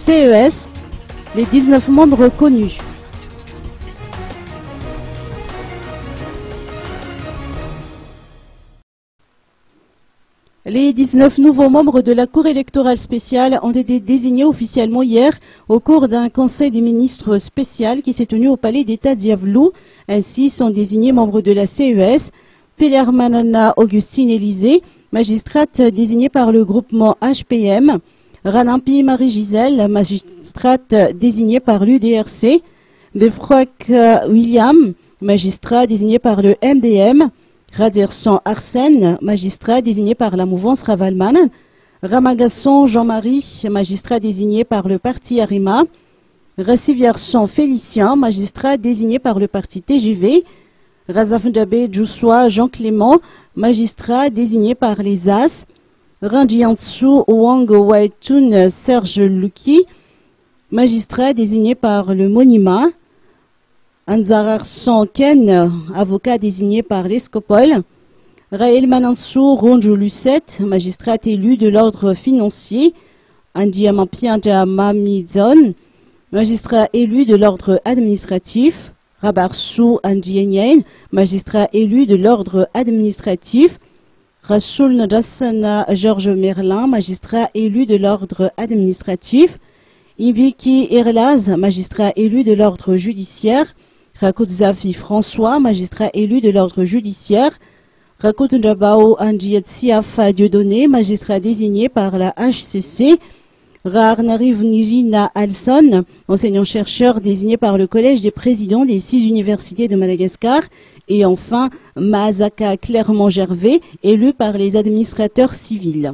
CES, les 19 membres connus. Les 19 nouveaux membres de la Cour électorale spéciale ont été désignés officiellement hier au cours d'un conseil des ministres spécial qui s'est tenu au palais d'État d'Iavlou. Ainsi sont désignés membres de la CES, Pilar Manana Augustine Élysée, magistrate désignée par le groupement HPM, Ranampi Marie-Gisèle, magistrate désignée par l'UDRC, Befrock William, magistrat désigné par le MDM, Radirson Arsène, magistrat désigné par la mouvance Ravalman, Ramagasson Jean-Marie, magistrat désigné par le parti Arima, Rassivierson Félicien, magistrat désigné par le parti TJV, Razafndabé Djoussois Jean-Clément, magistrat désigné par les AS, Ranjiantsu Wang Waitun Serge Luki, magistrat désigné par le Monima, Anzarar Ken, avocat désigné par l'Escopole. Raël Manansou Ronjo Lucette, magistrat élu de l'ordre financier. Andiamampianja Mamizon, magistrat élu de l'ordre administratif. Rabarsou Andienyen, magistrat élu de l'ordre administratif. Rasoul Nadassana Georges Merlin, magistrat élu de l'ordre administratif. Ibiki Erlaz, magistrat élu de l'ordre judiciaire. Rakut Zafi François, magistrat élu de l'ordre judiciaire. Rakut Ndabao Andiet Siafa Dieudonné, magistrat désigné par la HCC. Raarnariv Nijina Alson, enseignant-chercheur désigné par le Collège des présidents des six universités de Madagascar. Et enfin, Mazaka Clermont-Gervais, élu par les administrateurs civils.